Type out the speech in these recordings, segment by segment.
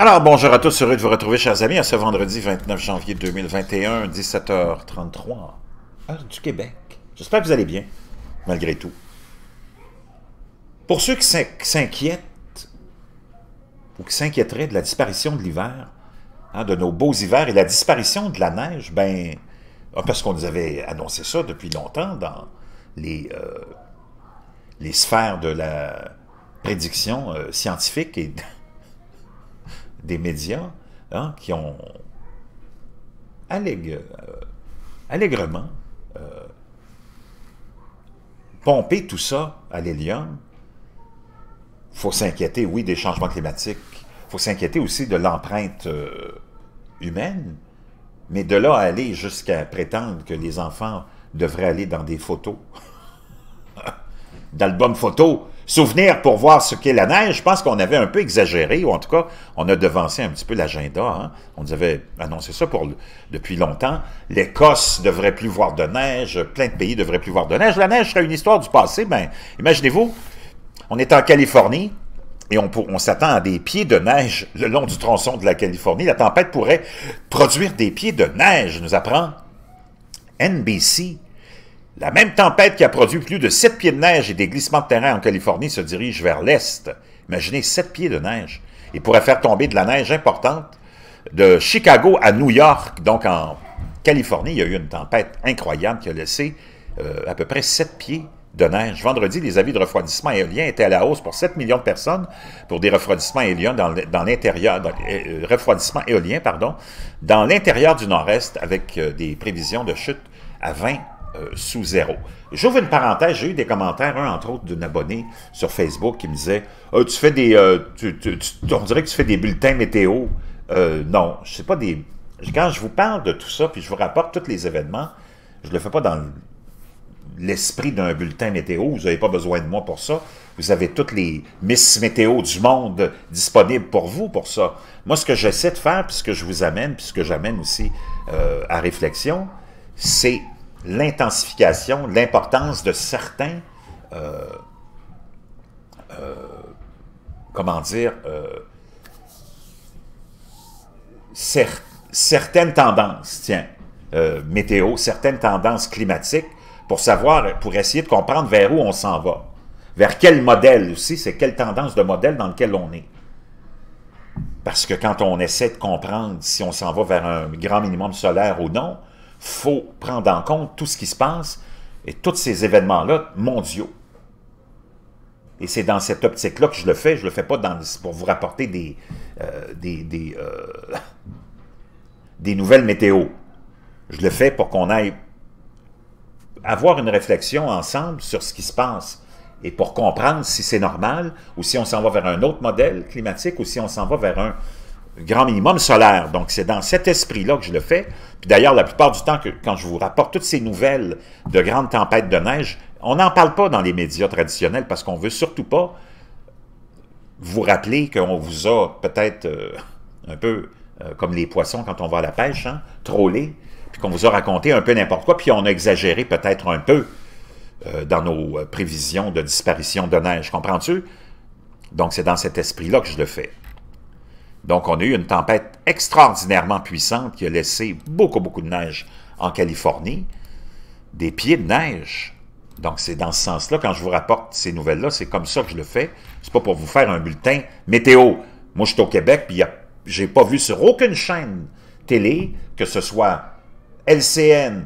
Alors, bonjour à tous, heureux de vous retrouver, chers amis, à ce vendredi 29 janvier 2021, 17h33, heure du Québec. J'espère que vous allez bien, malgré tout. Pour ceux qui s'inquiètent, ou qui s'inquiéteraient de la disparition de l'hiver, hein, de nos beaux hivers et la disparition de la neige, ben, ah, parce qu'on nous avait annoncé ça depuis longtemps dans les, euh, sphères de la prédiction euh, scientifique et des médias hein, qui ont euh, allègrement euh, pompé tout ça à l'hélium. Il faut s'inquiéter, oui, des changements climatiques. Il faut s'inquiéter aussi de l'empreinte euh, humaine. Mais de là à aller jusqu'à prétendre que les enfants devraient aller dans des photos, d'albums photos, Souvenir pour voir ce qu'est la neige, je pense qu'on avait un peu exagéré, ou en tout cas, on a devancé un petit peu l'agenda. Hein. On nous avait annoncé ça pour, depuis longtemps. L'Écosse devrait plus voir de neige, plein de pays devraient plus voir de neige. La neige serait une histoire du passé. Ben, imaginez-vous, on est en Californie, et on, on s'attend à des pieds de neige le long du tronçon de la Californie. La tempête pourrait produire des pieds de neige, nous apprend NBC. La même tempête qui a produit plus de 7 pieds de neige et des glissements de terrain en Californie se dirige vers l'est. Imaginez 7 pieds de neige. Il pourrait faire tomber de la neige importante de Chicago à New York, donc en Californie. Il y a eu une tempête incroyable qui a laissé euh, à peu près 7 pieds de neige. Vendredi, les avis de refroidissement éolien étaient à la hausse pour 7 millions de personnes pour des refroidissements éoliens dans, l'intérieur, euh, éolien, dans l'intérieur du nord-est avec euh, des prévisions de chute à 20 euh, sous zéro. J'ouvre une parenthèse, j'ai eu des commentaires, un entre autres d'un abonné sur Facebook qui me disait ah, Tu fais des. Euh, on dirait que tu fais des bulletins météo. Euh, non, je sais pas des. Quand je vous parle de tout ça, puis je vous rapporte tous les événements, je ne le fais pas dans l'esprit d'un bulletin météo. Vous n'avez pas besoin de moi pour ça. Vous avez toutes les Miss Météo du monde disponibles pour vous pour ça. Moi, ce que j'essaie de faire, puis ce que je vous amène, puis ce que j'amène aussi à réflexion, c'est l'intensification, l'importance de certains, euh, euh, comment dire, euh, certaines tendances, tiens, météo, certaines tendances climatiques, pour savoir, pour essayer de comprendre vers où on s'en va. Vers quel modèle aussi, c'est quelle tendance de modèle dans lequel on est. Parce que quand on essaie de comprendre si on s'en va vers un grand minimum solaire ou non, faut prendre en compte tout ce qui se passe et tous ces événements-là mondiaux. Et c'est dans cette optique-là que je le fais. Je ne le fais pas pour vous rapporter des, euh, des, euh, des, nouvelles météo. Je le fais pour qu'on aille avoir une réflexion ensemble sur ce qui se passe et pour comprendre si c'est normal ou si on s'en va vers un autre modèle climatique ou si on s'en va vers un grand minimum solaire. Donc, c'est dans cet esprit-là que je le fais. Puis d'ailleurs, la plupart du temps, que, quand je vous rapporte toutes ces nouvelles de grandes tempêtes de neige, on n'en parle pas dans les médias traditionnels parce qu'on veut surtout pas vous rappeler qu'on vous a peut-être euh, un peu euh, comme les poissons quand on va à la pêche, hein, trollé, puis qu'on vous a raconté un peu n'importe quoi, puis on a exagéré peut-être un peu euh, dans nos prévisions de disparition de neige. Comprends-tu? Donc, c'est dans cet esprit-là que je le fais. Donc, on a eu une tempête extraordinairement puissante qui a laissé beaucoup, beaucoup de neige en Californie. Des pieds de neige. Donc, c'est dans ce sens-là, quand je vous rapporte ces nouvelles-là, c'est comme ça que je le fais. C'est pas pour vous faire un bulletin météo. Moi, je suis au Québec, puis j'ai pas vu sur aucune chaîne télé, que ce soit LCN,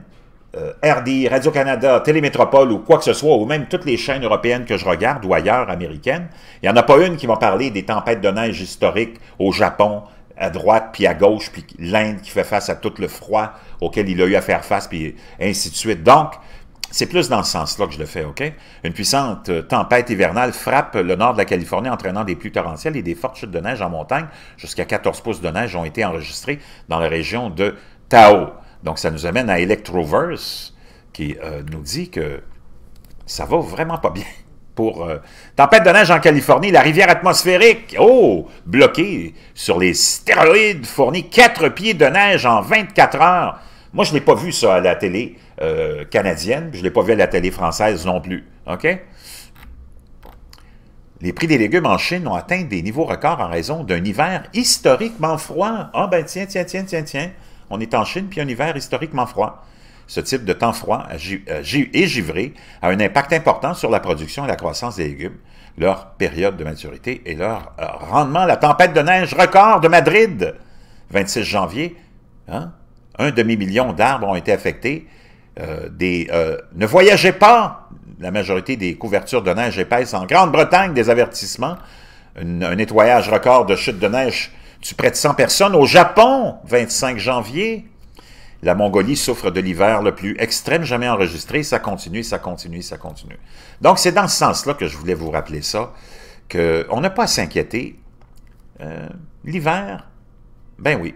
euh, RDI, Radio-Canada, Télémétropole ou quoi que ce soit, ou même toutes les chaînes européennes que je regarde ou ailleurs américaines, il n'y en a pas une qui m'a parlé des tempêtes de neige historiques au Japon, à droite puis à gauche, puis l'Inde qui fait face à tout le froid auquel il a eu à faire face, puis ainsi de suite. Donc, c'est plus dans ce sens-là que je le fais, OK? Une puissante euh, tempête hivernale frappe le nord de la Californie, entraînant des pluies torrentielles et des fortes chutes de neige en montagne. Jusqu'à 14 pouces de neige ont été enregistrés dans la région de Tao. Donc, ça nous amène à Electroverse, qui euh, nous dit que ça va vraiment pas bien. Pour euh, tempête de neige en Californie, la rivière atmosphérique, oh, bloquée sur les stéroïdes, fournit 4 pieds de neige en 24 heures. Moi, je ne l'ai pas vu ça à la télé euh, canadienne, je ne l'ai pas vu à la télé française non plus. OK? les prix des légumes en Chine ont atteint des niveaux records en raison d'un hiver historiquement froid. Ah ben tiens, tiens, tiens, tiens, tiens, on est en Chine, puis un hiver historiquement froid. Ce type de temps froid et givré a un impact important sur la production et la croissance des légumes, leur période de maturité et leur euh, rendement. La tempête de neige record de Madrid, 26 janvier, hein? un demi-million d'arbres ont été affectés. Euh, euh, ne voyagez pas, la majorité des couvertures de neige épaisse en Grande-Bretagne, des avertissements, un nettoyage record de chute de neige tu près de 100 personnes. Au Japon, 25 janvier, la Mongolie souffre de l'hiver le plus extrême jamais enregistré. Ça continue, ça continue, ça continue. Donc, c'est dans ce sens-là que je voulais vous rappeler ça, qu'on n'a pas à s'inquiéter. Euh, l'hiver, ben oui,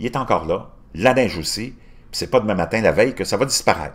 il est encore là. La neige aussi. C'est pas demain matin, la veille, que ça va disparaître.